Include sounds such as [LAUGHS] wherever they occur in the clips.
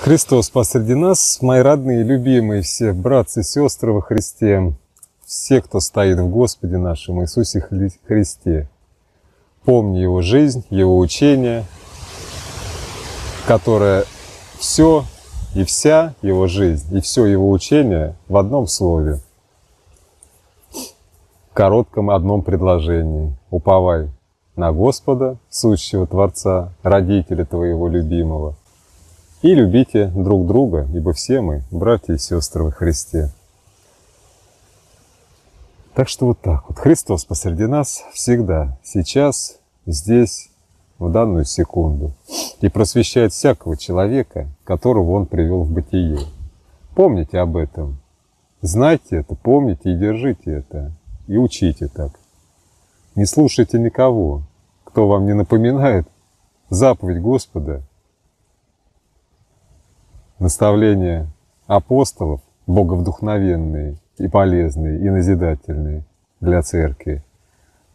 Христос посреди нас, мои родные, любимые все братцы и сестры во Христе, все, кто стоит в Господе нашем Иисусе Христе. Помни Его жизнь, Его учение, которое все и вся Его жизнь, и все Его учение в одном слове, коротком одном предложении. Уповай на Господа, сущего Творца, родителя твоего любимого, и любите друг друга, ибо все мы братья и сестры во Христе. Так что вот так вот. Христос посреди нас всегда, сейчас, здесь, в данную секунду. И просвещает всякого человека, которого Он привел в бытие. Помните об этом. Знайте это, помните и держите это. И учите так. Не слушайте никого, кто вам не напоминает заповедь Господа наставления апостолов, боговдухновенные и полезные, и назидательные для церкви.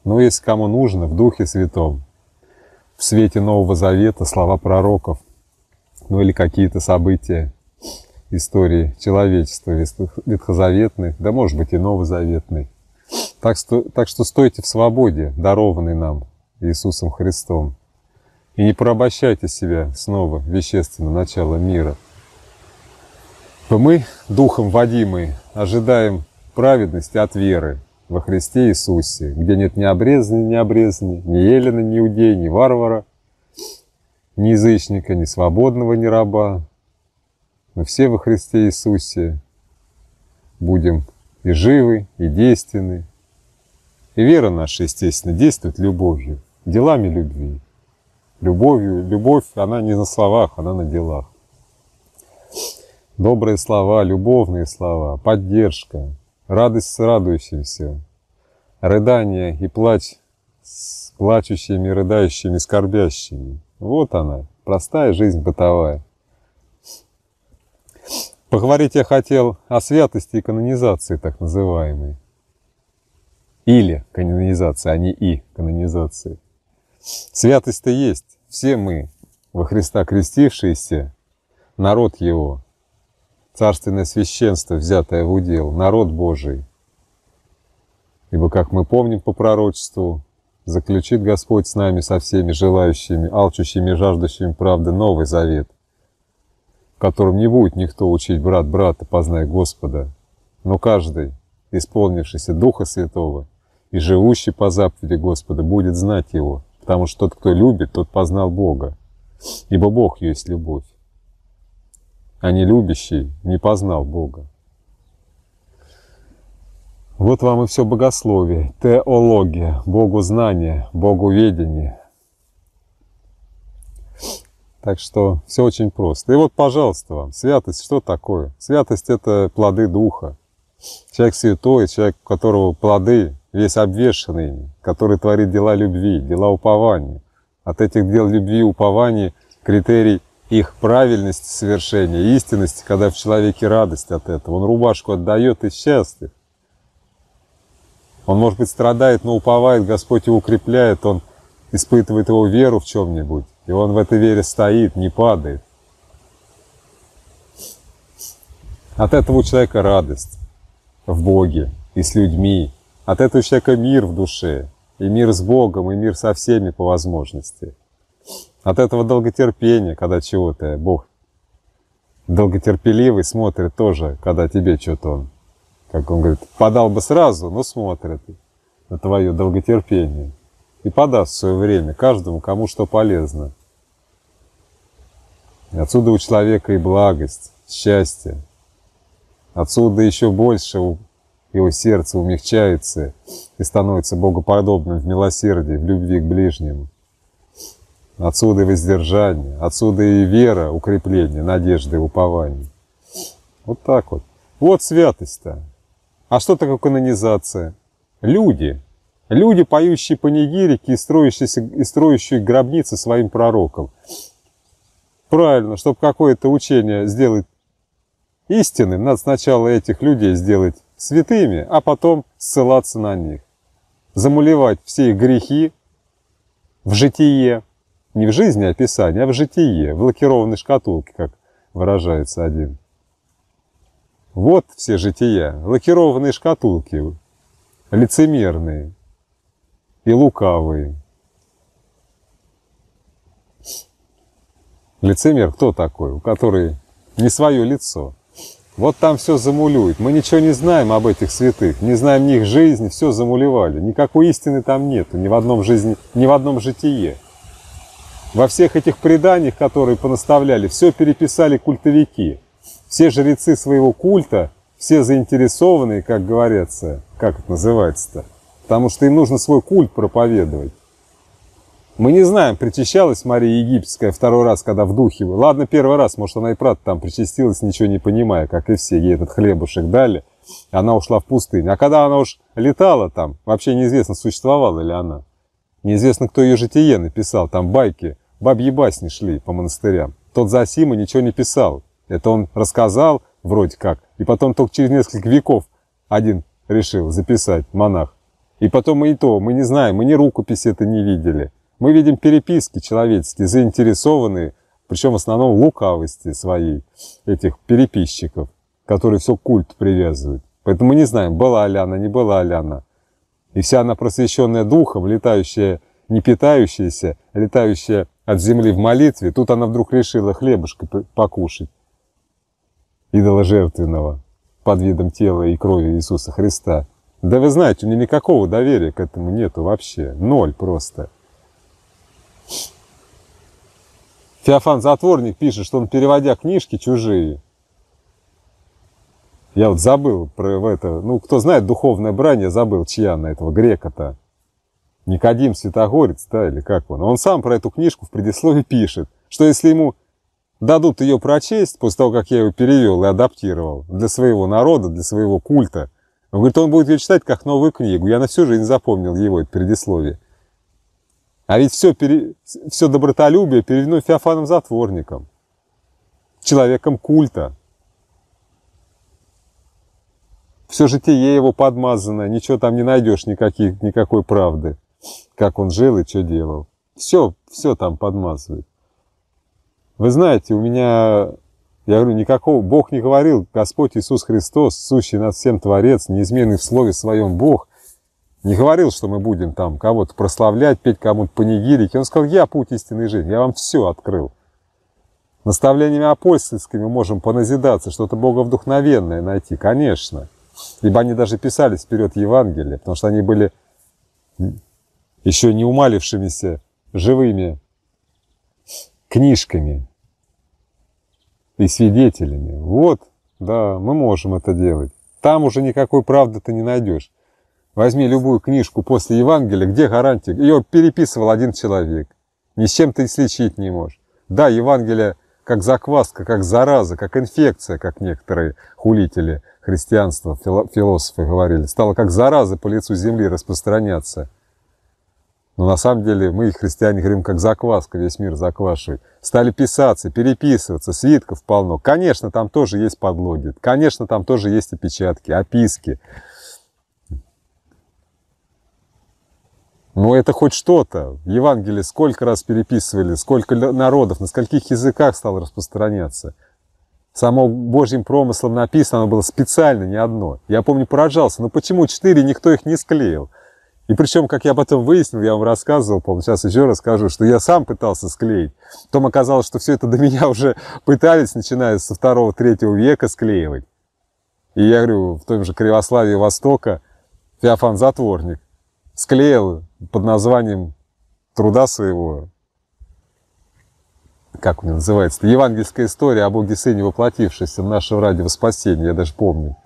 Но если кому нужно, в Духе Святом, в свете Нового Завета слова пророков, ну или какие-то события истории человечества ветхозаветной, да может быть и новозаветной. Так что, так что стойте в свободе, дарованной нам Иисусом Христом, и не порабощайте себя снова вещественно начало мира – то мы, духом водимые, ожидаем праведности от веры во Христе Иисусе, где нет ни обрезания, ни обрезания, ни елена, ни иудея, ни варвара, ни язычника, ни свободного, ни раба. Мы все во Христе Иисусе будем и живы, и действенны. И вера наша, естественно, действует любовью, делами любви. Любовью, любовь, она не на словах, она на делах добрые слова, любовные слова, поддержка, радость с радующимся, рыдание и плач с плачущими, рыдающими, скорбящими. Вот она, простая жизнь бытовая. Поговорить я хотел о святости и канонизации, так называемой. Или канонизации, а не и канонизации. Святость-то есть. Все мы, во Христа крестившиеся, народ Его, царственное священство, взятое в удел, народ Божий. Ибо, как мы помним по пророчеству, заключит Господь с нами, со всеми желающими, алчущими, жаждущими правды, новый завет, в котором не будет никто учить брат брата, познай Господа, но каждый, исполнившийся Духа Святого и живущий по заповеди Господа, будет знать Его, потому что тот, кто любит, тот познал Бога, ибо Бог есть любовь а не любящий не познал Бога. Вот вам и все богословие, теология, Богу знание, Богу ведение. Так что все очень просто. И вот, пожалуйста, вам, святость что такое? Святость – это плоды Духа. Человек святой, человек, у которого плоды весь обвешанный, который творит дела любви, дела упования. От этих дел любви и упования критерий – их правильность совершения, истинность, когда в человеке радость от этого. Он рубашку отдает и счастлив. Он, может быть, страдает, но уповает, Господь его укрепляет, он испытывает его веру в чем-нибудь, и он в этой вере стоит, не падает. От этого у человека радость в Боге и с людьми. От этого у человека мир в душе, и мир с Богом, и мир со всеми по возможности. От этого долготерпения, когда чего-то Бог долготерпеливый смотрит тоже, когда тебе что-то он, как он говорит, подал бы сразу, но смотрит на твое долготерпение. И подаст в свое время каждому, кому что полезно. И отсюда у человека и благость, счастье. Отсюда еще больше его сердце умягчается и становится богоподобным в милосердии, в любви к ближнему. Отсюда и воздержание, отсюда и вера, укрепление, надежда и упование. Вот так вот. Вот святость-то. А что такое канонизация? Люди. Люди, поющие панигирики и и строящие гробницы своим пророкам. Правильно, чтобы какое-то учение сделать истинным, надо сначала этих людей сделать святыми, а потом ссылаться на них. Замулевать все их грехи в житие, не в жизни описания, а в житие, в лакированной шкатулке, как выражается один. Вот все жития, лакированные шкатулки, лицемерные и лукавые. Лицемер кто такой? У которой не свое лицо. Вот там все замулюет. Мы ничего не знаем об этих святых, не знаем ни их жизни, все замулевали. Никакой истины там нету, ни в одном жизни, ни в одном житие. Во всех этих преданиях, которые понаставляли, все переписали культовики. Все жрецы своего культа, все заинтересованные, как говорится, как это называется-то, потому что им нужно свой культ проповедовать. Мы не знаем, причащалась Мария Египетская второй раз, когда в духе. Ладно, первый раз, может, она и правда там причастилась, ничего не понимая, как и все. Ей этот хлебушек дали, она ушла в пустыню. А когда она уж летала там, вообще неизвестно, существовала ли она. Неизвестно, кто ее житие написал. Там байки, бабьи басни шли по монастырям. Тот Зосима ничего не писал. Это он рассказал вроде как. И потом только через несколько веков один решил записать, монах. И потом и то, мы не знаем, мы ни рукописи это не видели. Мы видим переписки человеческие, заинтересованные, причем в основном лукавости своей, этих переписчиков, которые все к культу привязывают. Поэтому мы не знаем, была ли она, не была ли она. И вся она просвещенная духом, летающая, не питающаяся, летающая от земли в молитве, тут она вдруг решила хлебушка покушать, идола жертвенного, под видом тела и крови Иисуса Христа. Да вы знаете, у меня никакого доверия к этому нету вообще. Ноль просто. Феофан Затворник пишет, что он, переводя книжки чужие, я вот забыл про это, ну, кто знает духовное брань, забыл, чья на этого грека-то. Никодим Святогорец, да, или как он. Он сам про эту книжку в предисловии пишет, что если ему дадут ее прочесть, после того, как я ее перевел и адаптировал для своего народа, для своего культа, он говорит, он будет ее читать как новую книгу. Я на всю жизнь запомнил его это предисловие. А ведь все, пере... все добротолюбие переведено Феофаном Затворником, человеком культа. Все житие его подмазано, ничего там не найдешь, никаких, никакой правды, как он жил и что делал. Все, все там подмазывает. Вы знаете, у меня, я говорю, никакого, Бог не говорил, Господь Иисус Христос, сущий над всем Творец, неизменный в слове своем Бог, не говорил, что мы будем там кого-то прославлять, петь кому-то панигирики. Он сказал, я путь истинной жизни, я вам все открыл. Наставлениями апостольскими можем поназидаться, что-то боговдухновенное найти, конечно. Ибо они даже писались вперед Евангелия, потому что они были еще не умалившимися живыми книжками и свидетелями. Вот, да, мы можем это делать. Там уже никакой правды ты не найдешь. Возьми любую книжку после Евангелия, где гарантия? Ее переписывал один человек. Ни с чем ты сличить не можешь. Да, Евангелие как закваска, как зараза, как инфекция, как некоторые хулители христианства, философы говорили, стало как зараза по лицу земли распространяться. Но на самом деле мы, христиане, говорим, как закваска, весь мир заквашивает. Стали писаться, переписываться, свитков полно. Конечно, там тоже есть подлоги. Конечно, там тоже есть опечатки, описки. Но это хоть что-то. Евангелие сколько раз переписывали, сколько народов, на скольких языках стало распространяться. Само Божьим промыслом написано, оно было специально, не одно. Я помню, поражался, но почему четыре, никто их не склеил? И причем, как я потом выяснил, я вам рассказывал, помню, сейчас еще расскажу, что я сам пытался склеить. Потом оказалось, что все это до меня [LAUGHS] уже пытались, начиная со второго-третьего века, склеивать. И я говорю, в том же Кривославии Востока Феофан Затворник склеил под названием труда своего, как он называется, евангельская история о Боге Сыне, воплотившейся в нашем ради спасения, я даже помню.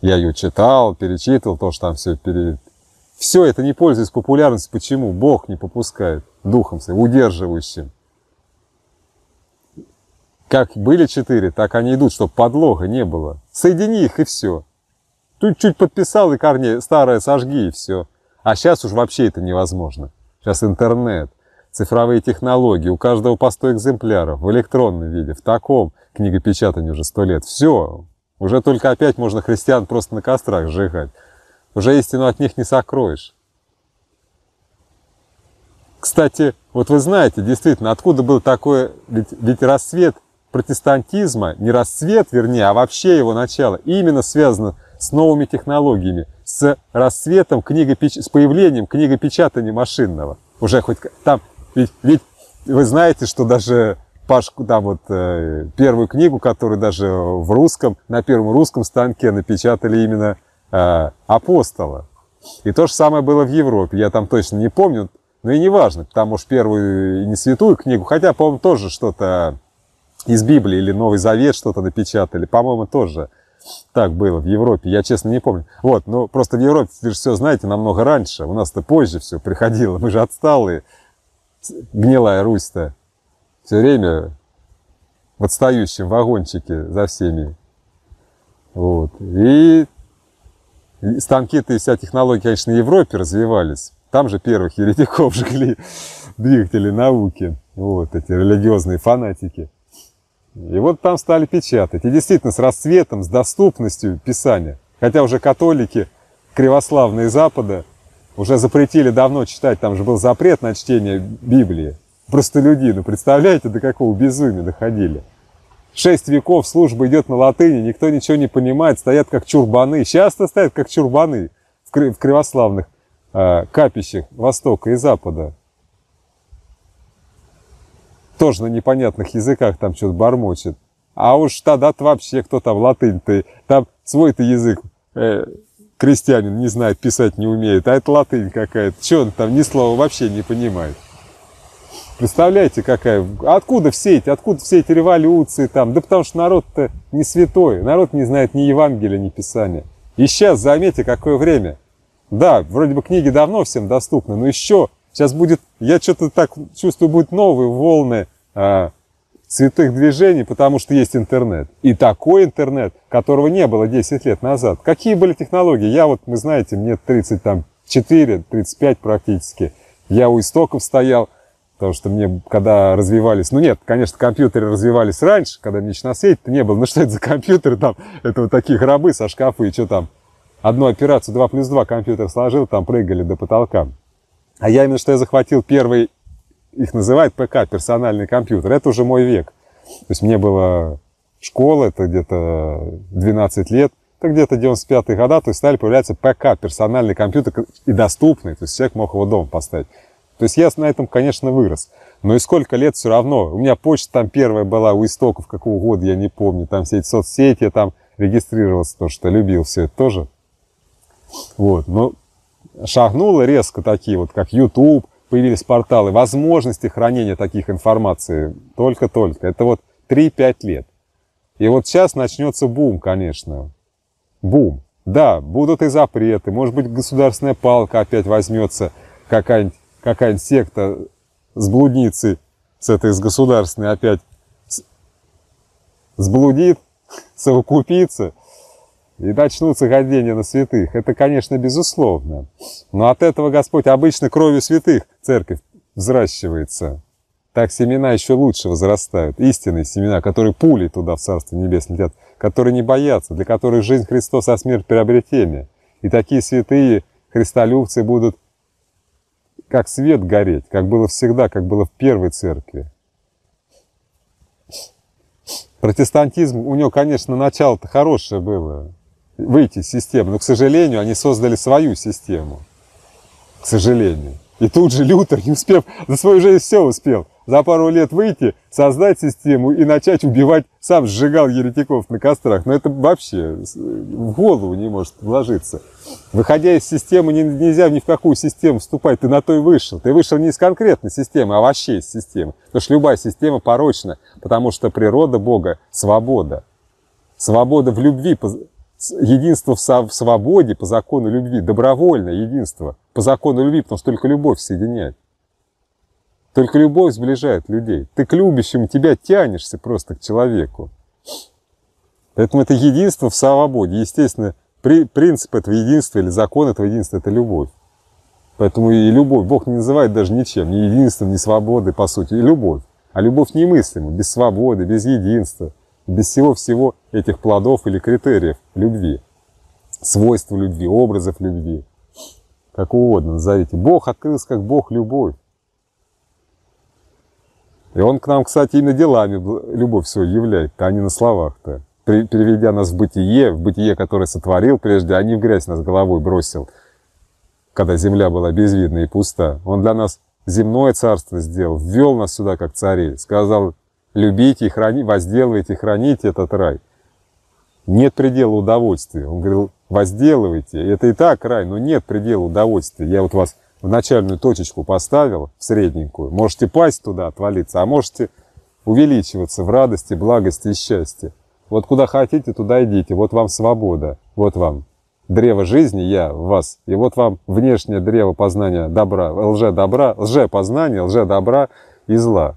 Я ее читал, перечитывал, то, что там все перед... Все это не пользуется популярностью. Почему? Бог не попускает духом своим, удерживающим. Как были четыре, так они идут, чтобы подлога не было. Соедини их и все. Тут чуть подписал и корней старое сожги и все. А сейчас уж вообще это невозможно. Сейчас интернет, цифровые технологии, у каждого по 100 экземпляров, в электронном виде, в таком книгопечатании уже сто лет. Все, уже только опять можно христиан просто на кострах сжигать. Уже истину от них не сокроешь. Кстати, вот вы знаете, действительно, откуда был такой, ведь, ведь рассвет протестантизма, не расцвет, вернее, а вообще его начало, именно связано с новыми технологиями, с расцветом книгопеч... с появлением книгопечатания машинного. Уже хоть там, ведь, ведь вы знаете, что даже Пашку, там вот э, первую книгу, которую даже в русском, на первом русском станке напечатали именно э, апостола. И то же самое было в Европе. Я там точно не помню, но и не важно. Там, может, первую не святую книгу, хотя, по-моему, тоже что-то из Библии или Новый Завет что-то напечатали. По-моему, тоже так было в Европе. Я, честно, не помню. Вот, ну, просто в Европе, вы же все знаете, намного раньше. У нас-то позже все приходило. Мы же отсталые. Гнилая Русь-то все время в отстающем вагончике за всеми. Вот. И станки-то и вся технология, конечно, в Европе развивались. Там же первых еретиков [LAUGHS] жгли двигатели науки. Вот эти религиозные фанатики. И вот там стали печатать. И действительно, с расцветом, с доступностью писания. Хотя уже католики, кривославные Запада, уже запретили давно читать, там же был запрет на чтение Библии простолюдины. Представляете, до какого безумия доходили? Шесть веков служба идет на латыни, никто ничего не понимает, стоят как чурбаны. Часто стоят как чурбаны в кривославных э, капищах Востока и Запада. Тоже на непонятных языках там что-то бормочет. А уж тогда-то вообще кто там латынь-то, там свой-то язык э, крестьянин не знает, писать не умеет, а это латынь какая-то. Что он там ни слова вообще не понимает. Представляете, какая... Откуда все эти, откуда все эти революции там? Да потому что народ-то не святой, народ не знает ни Евангелия, ни Писания. И сейчас, заметьте, какое время. Да, вроде бы книги давно всем доступны, но еще сейчас будет, я что-то так чувствую, будут новые волны а, святых движений, потому что есть интернет. И такой интернет, которого не было 10 лет назад. Какие были технологии? Я вот, вы знаете, мне 34, 35 практически. Я у истоков стоял, Потому что мне, когда развивались... Ну нет, конечно, компьютеры развивались раньше, когда мне еще на свете не было. Ну что это за компьютеры там? Это вот такие гробы со шкафа и что там? Одну операцию 2 плюс 2 компьютер сложил, там прыгали до потолка. А я именно что я захватил первый, их называют ПК, персональный компьютер. Это уже мой век. То есть мне было школа, это где-то 12 лет, это где-то 95-е года, то есть стали появляться ПК, персональный компьютер и доступный, то есть человек мог его дома поставить. То есть я на этом, конечно, вырос. Но и сколько лет все равно. У меня почта там первая была у истоков какого года, я не помню. Там все эти соцсети, я там регистрировался, то что любил все это тоже. Вот, но шагнуло резко такие вот, как YouTube, появились порталы, возможности хранения таких информации только-только. Это вот 3-5 лет. И вот сейчас начнется бум, конечно. Бум. Да, будут и запреты, может быть, государственная палка опять возьмется какая-нибудь какая-нибудь секта с блудницей, с этой, с государственной опять сблудит, [LAUGHS] совокупится, и начнутся ходения на святых. Это, конечно, безусловно. Но от этого Господь обычно кровью святых церковь взращивается. Так семена еще лучше возрастают. Истинные семена, которые пули туда в Царство Небесное летят, которые не боятся, для которых жизнь Христос, а смерть приобретение. И такие святые христолюбцы будут как свет гореть, как было всегда, как было в первой церкви. Протестантизм, у него, конечно, начало-то хорошее было, выйти из системы, но, к сожалению, они создали свою систему. К сожалению. И тут же Лютер, не успев, за свою жизнь все успел за пару лет выйти, создать систему и начать убивать, сам сжигал еретиков на кострах. Но это вообще в голову не может вложиться. Выходя из системы, нельзя ни в какую систему вступать. Ты на то и вышел. Ты вышел не из конкретной системы, а вообще из системы. Потому что любая система порочна, потому что природа Бога – свобода. Свобода в любви, единство в свободе по закону любви, добровольное единство по закону любви, потому что только любовь соединяет. Только любовь сближает людей. Ты к любящему тебя тянешься просто к человеку. Поэтому это единство в свободе. Естественно, при, принцип этого единства или закон этого единства – это любовь. Поэтому и любовь Бог не называет даже ничем, ни единством, ни свободой, по сути, и любовь. А любовь немыслима, без свободы, без единства, без всего-всего этих плодов или критериев любви, свойств любви, образов любви, как угодно назовите. Бог открылся как Бог любовь. И он к нам, кстати, именно делами любовь свою являет, а не на словах-то. Переведя нас в бытие, в бытие, которое сотворил прежде, а не в грязь нас головой бросил, когда земля была безвидна и пуста. Он для нас земное царство сделал, ввел нас сюда как царей, сказал, любите и храните, возделывайте храните этот рай. Нет предела удовольствия. Он говорил, возделывайте. Это и так рай, но нет предела удовольствия. Я вот вас в начальную точечку поставил, в средненькую. Можете пасть туда, отвалиться, а можете увеличиваться в радости, благости и счастье. Вот куда хотите, туда идите. Вот вам свобода. Вот вам древо жизни, я в вас. И вот вам внешнее древо познания добра, лже-добра, лже-познания, лже-добра и зла.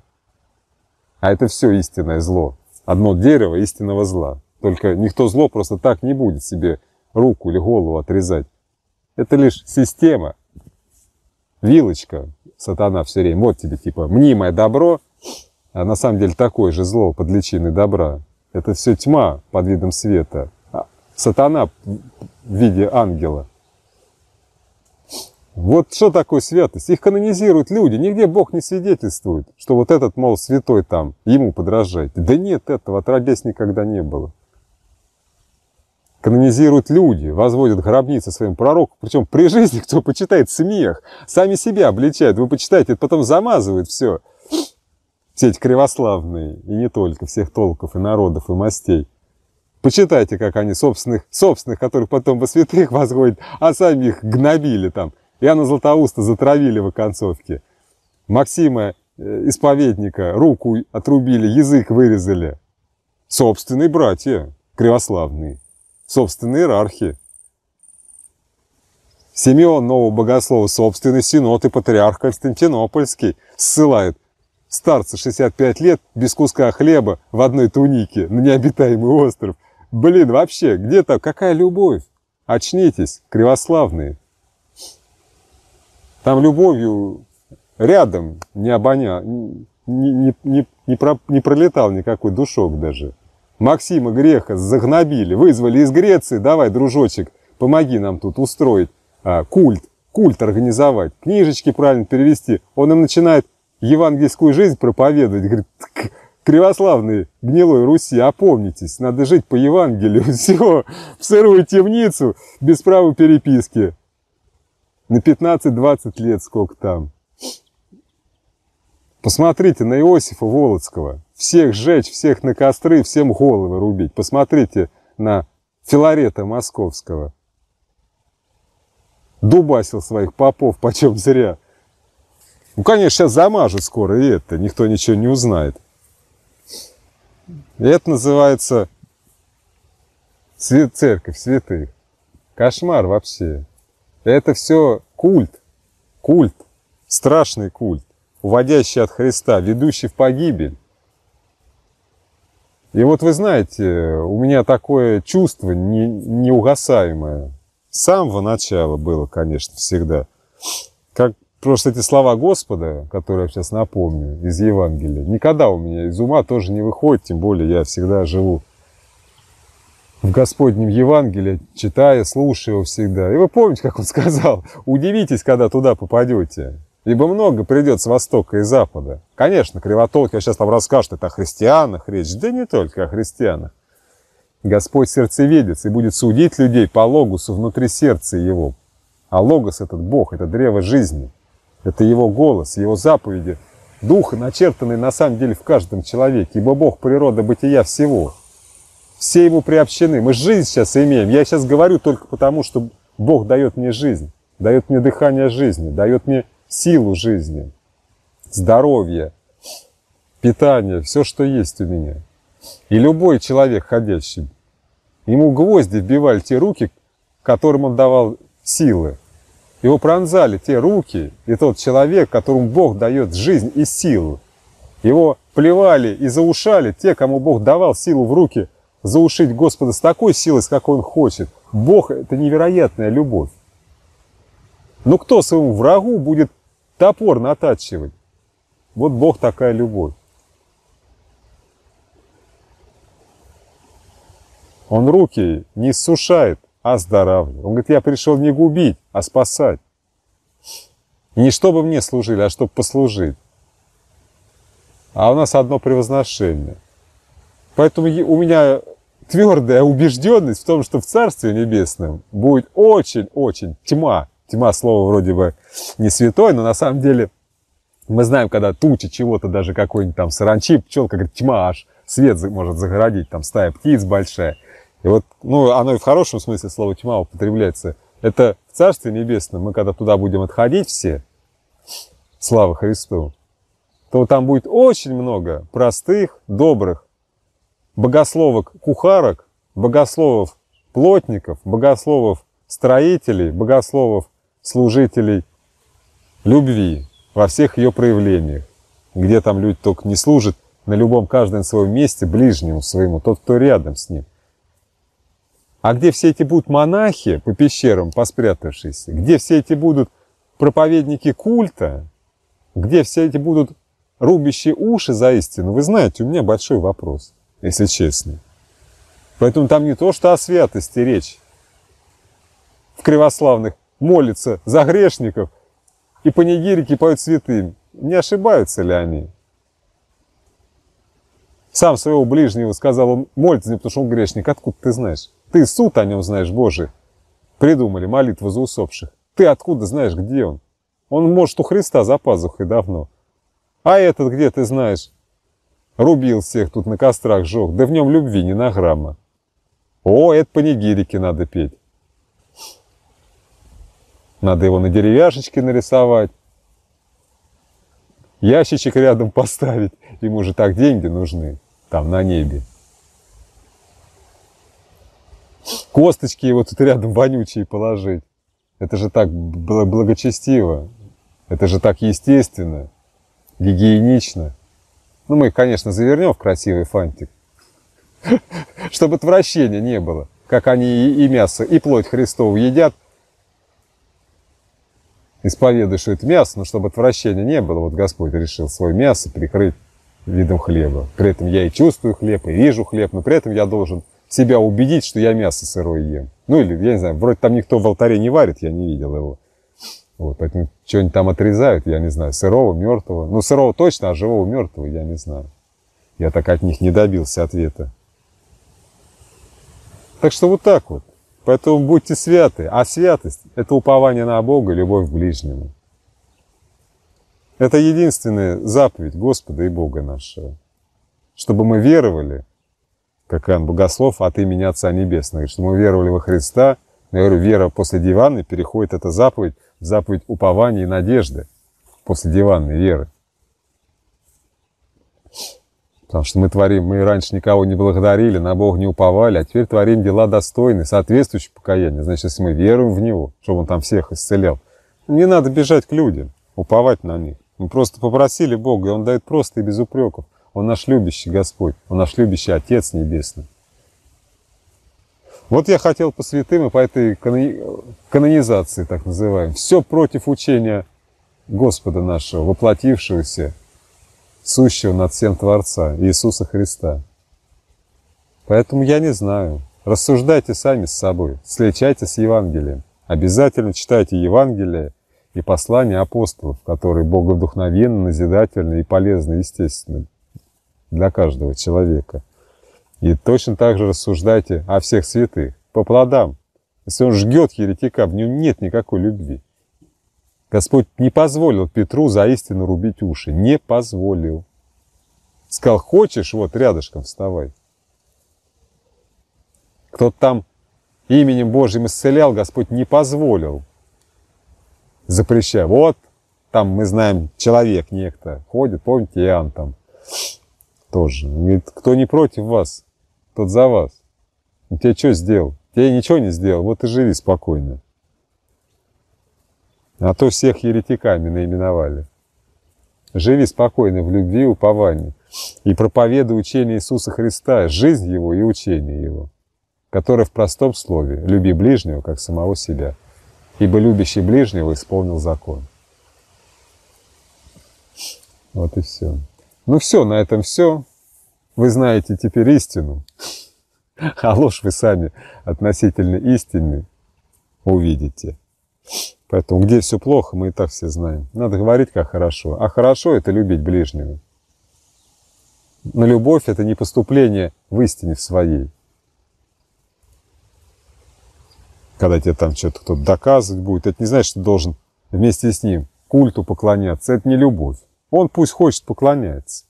А это все истинное зло. Одно дерево истинного зла. Только никто зло просто так не будет себе руку или голову отрезать. Это лишь система, вилочка, сатана все время. Вот тебе типа мнимое добро, а на самом деле такое же зло под личиной добра. Это все тьма под видом света. А сатана в виде ангела. Вот что такое святость? Их канонизируют люди. Нигде Бог не свидетельствует, что вот этот, мол, святой там, ему подражает. Да нет, этого отродясь никогда не было канонизируют люди, возводят гробницы своим пророкам, причем при жизни, кто почитает смех, сами себя обличают, вы почитаете, потом замазывают все. Все эти кривославные, и не только, всех толков и народов, и мастей. Почитайте, как они собственных, собственных, которых потом во святых [LAUGHS] возводят, а сами их гнобили там. Иоанна Златоуста затравили в оконцовке. Максима э, исповедника руку отрубили, язык вырезали. Собственные братья кривославные собственной иерархии. Симеон Нового Богослова, собственный синод и патриарх Константинопольский ссылает старца 65 лет без куска хлеба в одной тунике на необитаемый остров. Блин, вообще, где то какая любовь? Очнитесь, кривославные. Там любовью рядом не обоня, не, не, не, не пролетал никакой душок даже. Максима Греха загнобили, вызвали из Греции, давай, дружочек, помоги нам тут устроить а, культ, культ организовать, книжечки правильно перевести. Он им начинает евангельскую жизнь проповедовать, говорит, кривославные гнилой Руси, опомнитесь, надо жить по Евангелию, [LAUGHS] все, в сырую темницу, без права переписки. На 15-20 лет сколько там. Посмотрите на Иосифа Володского. Всех сжечь, всех на костры, всем головы рубить. Посмотрите на Филарета Московского. Дубасил своих попов почем зря. Ну, конечно, сейчас замажут скоро и это, никто ничего не узнает. И это называется церковь святых. Кошмар вообще. Это все культ. Культ. Страшный культ уводящий от Христа, ведущий в погибель. И вот вы знаете, у меня такое чувство не, неугасаемое. С самого начала было, конечно, всегда. Как просто эти слова Господа, которые я сейчас напомню из Евангелия, никогда у меня из ума тоже не выходит, тем более я всегда живу в Господнем Евангелии, читая, слушая его всегда. И вы помните, как он [LAUGHS] сказал, удивитесь, когда туда попадете. Ибо много придет с востока и запада. Конечно, кривотолки сейчас там расскажут, это о христианах речь. Да не только о христианах. Господь сердцеведец и будет судить людей по логосу внутри сердца его. А логос этот Бог, это древо жизни. Это его голос, его заповеди. Дух, начертанный на самом деле в каждом человеке. Ибо Бог природа бытия всего. Все ему приобщены. Мы жизнь сейчас имеем. Я сейчас говорю только потому, что Бог дает мне жизнь. Дает мне дыхание жизни. Дает мне силу жизни, здоровье, питание, все, что есть у меня. И любой человек ходящий, ему гвозди вбивали те руки, которым он давал силы. Его пронзали те руки, и тот человек, которому Бог дает жизнь и силу. Его плевали и заушали те, кому Бог давал силу в руки заушить Господа с такой силой, с какой Он хочет. Бог – это невероятная любовь. Но кто своему врагу будет топор натачивать. Вот Бог такая любовь. Он руки не сушает, а оздоравливает. Он говорит, я пришел не губить, а спасать. Не чтобы мне служили, а чтобы послужить. а у нас одно превозношение. Поэтому у меня твердая убежденность в том, что в Царстве Небесном будет очень-очень тьма. Тьма слово вроде бы не святое, но на самом деле мы знаем, когда туча чего-то, даже какой-нибудь там саранчи, пчелка, говорит, тьма аж, свет может загородить, там стая птиц большая. И вот, ну, оно и в хорошем смысле слова тьма употребляется. Это в Царстве Небесном, мы когда туда будем отходить все, слава Христу, то там будет очень много простых, добрых богословок-кухарок, богословов-плотников, богословов-строителей, богословов-служителей любви во всех ее проявлениях. Где там люди только не служат, на любом, каждом своем месте, ближнему своему, тот, кто рядом с ним. А где все эти будут монахи по пещерам поспрятавшиеся, где все эти будут проповедники культа, где все эти будут рубящие уши за истину, вы знаете, у меня большой вопрос, если честно. Поэтому там не то, что о святости речь. В кривославных молится за грешников, и панигирики поют святым. Не ошибаются ли они? Сам своего ближнего сказал, он молится, потому что он грешник. Откуда ты знаешь? Ты суд о нем знаешь, Божий. Придумали молитву за усопших. Ты откуда знаешь, где он? Он, может, у Христа за пазухой давно. А этот, где ты знаешь, рубил всех тут на кострах жег, да в нем любви не на грамма. О, это панигирики надо петь. Надо его на деревяшечке нарисовать. Ящичек рядом поставить. Ему же так деньги нужны. Там, на небе. Косточки его тут рядом вонючие положить. Это же так благочестиво. Это же так естественно, гигиенично. Ну, мы их, конечно, завернем в красивый фантик. [LAUGHS] Чтобы отвращения не было. Как они и мясо, и плоть Христову едят – исповедуешь, что это мясо, но чтобы отвращения не было, вот Господь решил свое мясо прикрыть видом хлеба. При этом я и чувствую хлеб, и вижу хлеб, но при этом я должен себя убедить, что я мясо сырое ем. Ну или, я не знаю, вроде там никто в алтаре не варит, я не видел его. Вот, поэтому что-нибудь там отрезают, я не знаю, сырого, мертвого. Ну, сырого точно, а живого, мертвого я не знаю. Я так от них не добился ответа. Так что вот так вот. Поэтому будьте святы. А святость – это упование на Бога, любовь к ближнему. Это единственная заповедь Господа и Бога нашего. Чтобы мы веровали, как Иоанн Богослов, от имени Отца Небесного, чтобы мы веровали во Христа. Я говорю, вера после диванной переходит эта заповедь в заповедь упования и надежды после диванной веры. Потому что мы творим, мы раньше никого не благодарили, на Бога не уповали, а теперь творим дела достойные, соответствующие покаянию. Значит, если мы веруем в Него, чтобы Он там всех исцелял, не надо бежать к людям, уповать на них. Мы просто попросили Бога, и Он дает просто и без упреков. Он наш любящий Господь, Он наш любящий Отец Небесный. Вот я хотел по святым и по этой канонизации, так называемой. Все против учения Господа нашего, воплотившегося сущего над всем Творца, Иисуса Христа. Поэтому я не знаю. Рассуждайте сами с собой, сличайте с Евангелием. Обязательно читайте Евангелие и послания апостолов, которые боговдухновенны, назидательны и полезны, естественно, для каждого человека. И точно так же рассуждайте о всех святых, по плодам. Если он жгет еретика, в нем нет никакой любви. Господь не позволил Петру за истину рубить уши. Не позволил. Сказал, хочешь, вот рядышком вставай. Кто-то там именем Божьим исцелял, Господь не позволил. Запрещая. Вот там мы знаем, человек некто ходит, помните, Иоанн там тоже. Говорит, кто не против вас, тот за вас. Он тебе что сделал? Тебе ничего не сделал, вот и живи спокойно. А то всех еретиками наименовали. Живи спокойно в любви и уповании. И проповедуй учение Иисуса Христа, жизнь Его и учение Его, которое в простом слове «люби ближнего, как самого себя», ибо любящий ближнего исполнил закон. Вот и все. Ну все, на этом все. Вы знаете теперь истину, а ложь вы сами относительно истины увидите. Поэтому где все плохо, мы и так все знаем. Надо говорить, как хорошо. А хорошо – это любить ближнего. Но любовь – это не поступление в истине в своей. Когда тебе там что-то кто-то доказывать будет, это не значит, что ты должен вместе с ним культу поклоняться. Это не любовь. Он пусть хочет поклоняется.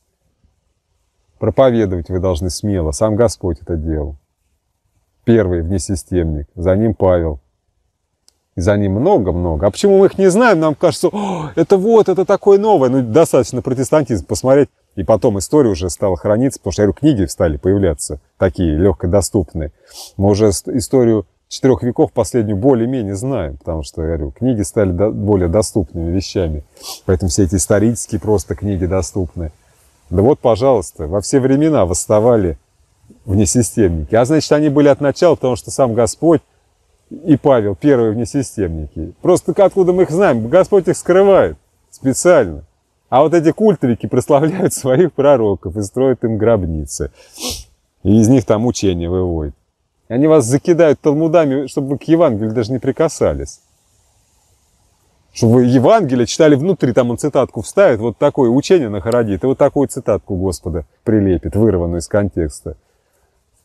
Проповедовать вы должны смело. Сам Господь это делал. Первый внесистемник, за ним Павел. И за ним много-много. А почему мы их не знаем? Нам кажется, это вот, это такое новое. Ну, достаточно протестантизм посмотреть. И потом история уже стала храниться, потому что, я говорю, книги стали появляться такие легкодоступные. Мы уже историю четырех веков последнюю более-менее знаем, потому что, я говорю, книги стали более доступными вещами. Поэтому все эти исторические просто книги доступны. Да вот, пожалуйста, во все времена восставали внесистемники. А значит, они были от начала, потому что сам Господь и Павел первые внесистемники. Просто откуда мы их знаем? Господь их скрывает специально. А вот эти культовики прославляют своих пророков и строят им гробницы. И из них там учения выводят. Они вас закидают талмудами, чтобы вы к Евангелию даже не прикасались. Чтобы вы Евангелие читали внутри, там он цитатку вставит, вот такое учение нахородит, и вот такую цитатку Господа прилепит, вырванную из контекста.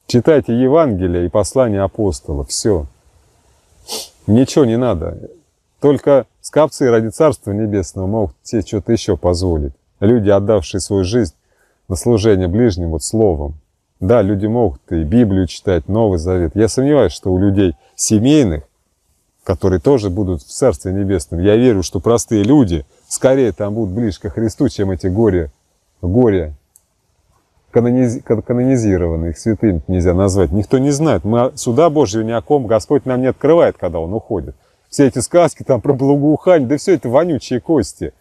Читайте Евангелие и послание апостола, все. Ничего не надо. Только скапцы ради Царства Небесного могут тебе что-то еще позволить. Люди, отдавшие свою жизнь на служение ближним вот словом. Да, люди могут и Библию читать, Новый Завет. Я сомневаюсь, что у людей семейных, которые тоже будут в Царстве Небесном, я верю, что простые люди скорее там будут ближе ко Христу, чем эти горе, горе канониз... канонизированы, их святым нельзя назвать. Никто не знает. Мы суда Божьего ни о ком Господь нам не открывает, когда Он уходит. Все эти сказки там про благоухание, да все это вонючие кости.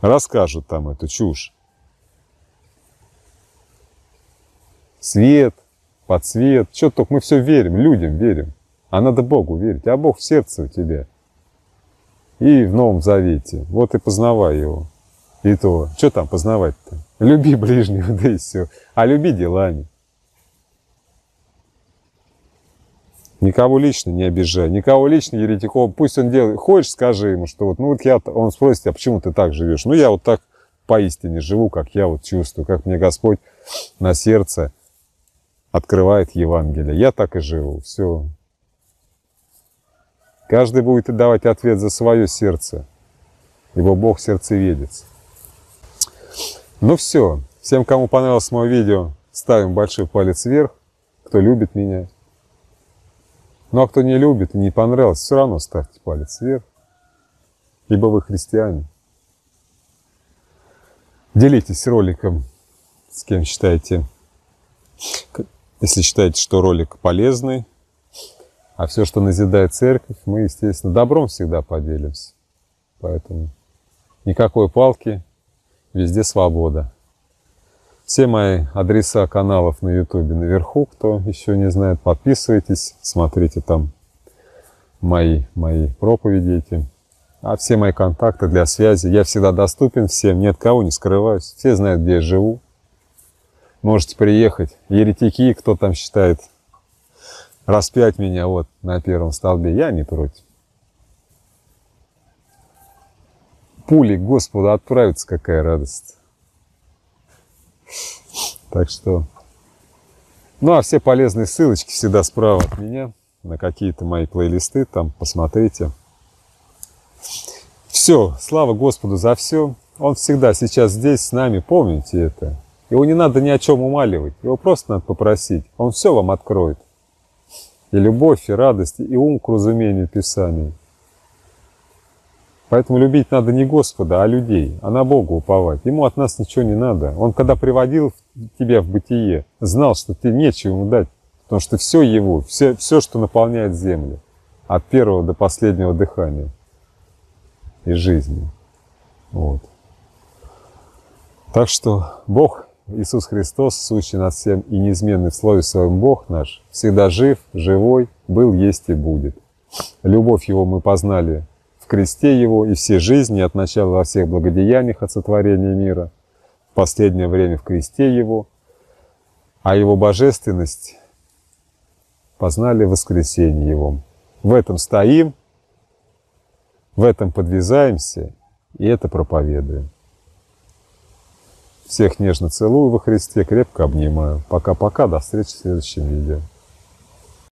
Расскажут там эту чушь. Свет, подсвет, что только мы все верим, людям верим. А надо Богу верить, а Бог в сердце у тебя. И в Новом Завете. Вот и познавай Его. И то, что там познавать-то? Люби ближнего, [LAUGHS] да и все. А люби делами. Никого лично не обижай, никого лично еретиков. Пусть он делает. Хочешь, скажи ему, что вот, ну вот я, он спросит, а почему ты так живешь? Ну я вот так поистине живу, как я вот чувствую, как мне Господь на сердце открывает Евангелие. Я так и живу. Все. Каждый будет давать ответ за свое сердце, ибо Бог сердцеведец. Ну все. Всем, кому понравилось мое видео, ставим большой палец вверх. Кто любит меня. Ну а кто не любит и не понравилось, все равно ставьте палец вверх. Ибо вы христиане. Делитесь роликом с кем считаете. Если считаете, что ролик полезный, а все, что назидает церковь, мы, естественно, добром всегда поделимся. Поэтому никакой палки, Везде свобода. Все мои адреса каналов на ютубе наверху, кто еще не знает, подписывайтесь, смотрите там мои, мои проповеди эти. А все мои контакты для связи, я всегда доступен всем, ни от кого не скрываюсь. Все знают, где я живу. Можете приехать. Еретики, кто там считает, распять меня вот на первом столбе, я не против. пули Господу отправиться, какая радость. Так что... Ну, а все полезные ссылочки всегда справа от меня на какие-то мои плейлисты, там посмотрите. Все, слава Господу за все. Он всегда сейчас здесь с нами, помните это. Его не надо ни о чем умаливать, его просто надо попросить. Он все вам откроет. И любовь, и радость, и ум к разумению Писания. Поэтому любить надо не Господа, а людей, а на Бога уповать. Ему от нас ничего не надо. Он, когда приводил тебя в бытие, знал, что ты нечего ему дать, потому что все его, все, все, что наполняет землю, от первого до последнего дыхания и жизни. Вот. Так что Бог, Иисус Христос, сущий над всем и неизменный в Слове Своем Бог наш, всегда жив, живой, был, есть и будет. Любовь Его мы познали кресте Его и все жизни от начала во всех благодеяниях от сотворения мира, в последнее время в кресте Его, а Его божественность познали в воскресенье Его. В этом стоим, в этом подвязаемся и это проповедуем. Всех нежно целую во Христе, крепко обнимаю. Пока-пока, до встречи в следующем видео.